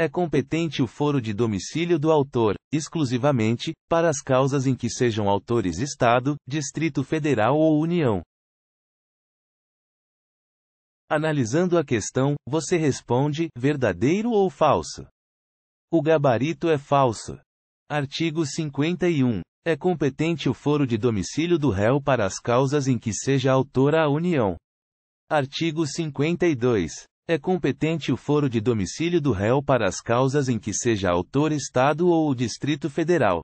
É competente o foro de domicílio do autor, exclusivamente, para as causas em que sejam autores Estado, Distrito Federal ou União. Analisando a questão, você responde: verdadeiro ou falso? O gabarito é falso. Artigo 51. É competente o foro de domicílio do réu para as causas em que seja autora a União. Artigo 52. É competente o foro de domicílio do réu para as causas em que seja autor Estado ou o Distrito Federal.